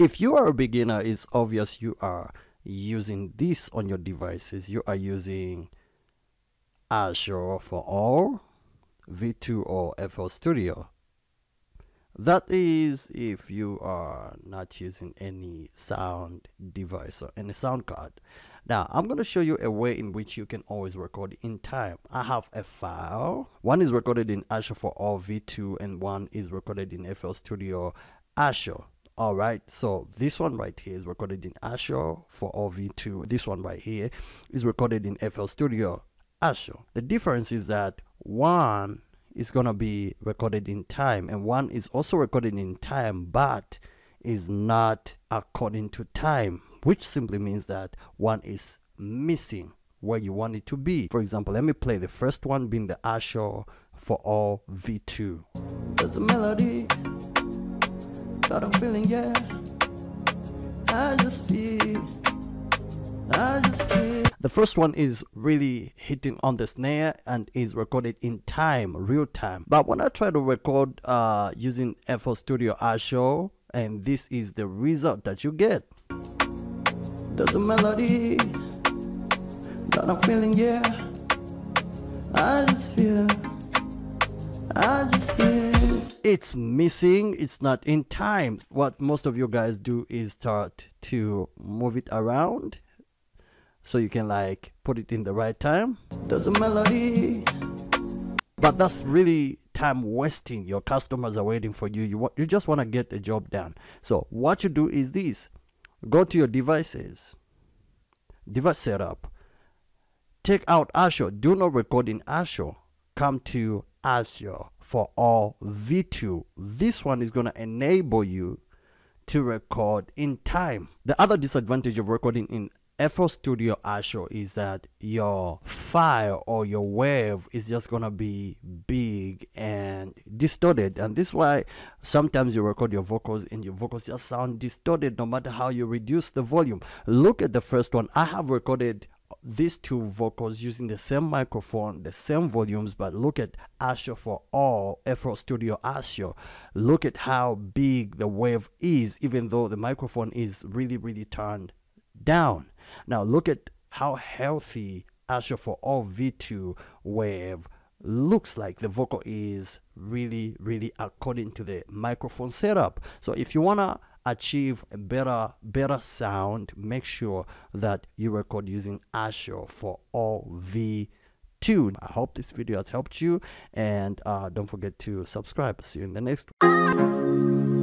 if you are a beginner it's obvious you are using this on your devices. You are using ASIO4ALL v2 or FL Studio. That is if you are not using any sound device or any sound card. Now i'm going to show you a way in which you can always record in time. I have a file. One is recorded in ASIO4ALL v2 and one is recorded in fl studio ASIO all right so this one right here is recorded in azure for all v2 this one right here is recorded in fl studio ASIO the difference is that one is to be recorded in time and one is also recorded in time but is not according to time which simply means that one is missing where you want it to be. For example let me play the first one being the Azure for all v2 there's a melody that i'm feeling yeah i just feel i just feel the first one is really hitting on the snare and is recorded in time, real time. But when I try to record uh, using FL Studio ASIO, and this is the result that you get. There's a melody that I'm feeling, yeah. I just feel, I just feel. It's missing, it's not in time. What most of you guys do is start to move it around so you can like put it in the right time. There's a melody. But that's really time wasting. Your customers are waiting for you. You want you just want to get the job done. So what you do is this. Go to your devices. Device setup. Take out ASIO. Do not record in ASIO. Come to azure for all v2 this one is going to enable you to record in time. The other disadvantage of recording in FL Studio ASIO is that your file or your wave is just gonna be big and distorted. And this is why sometimes you record your vocals and your vocals just sound distorted no matter how you reduce the volume. Look at the first one. I have recorded these two vocals using the same microphone the same volumes but look at Azure for all FL Studio ASIO look at how big the wave is even though the microphone is really really turned down. Now look at how healthy ASIO4ALL V2 Wave looks like. The vocal is really really according to the microphone setup. So if you want to achieve better better sound make sure that you record using Azure for all v2 i hope this video has helped you and uh, don't forget to subscribe. See you in the next one